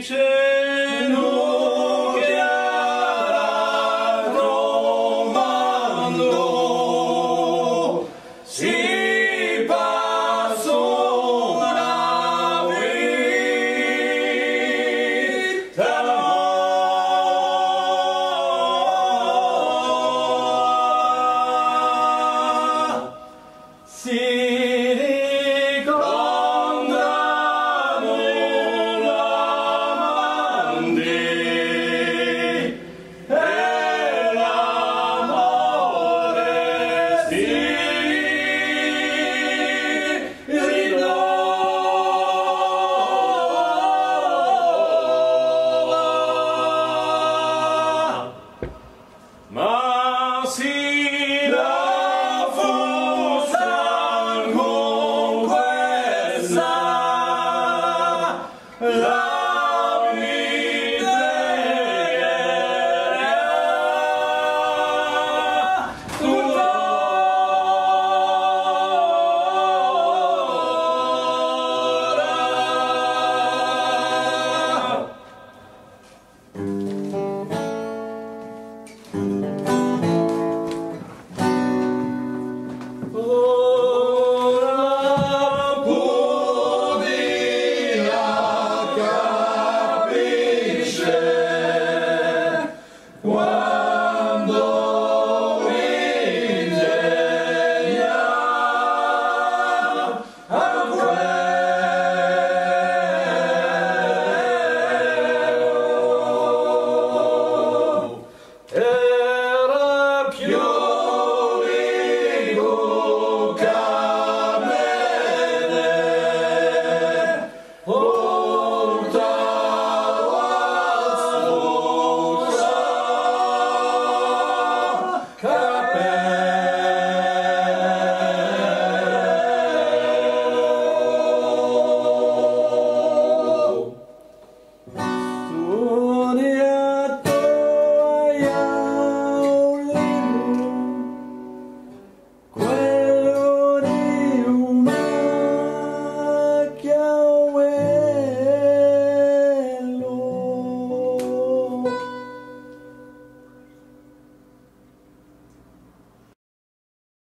Teacher.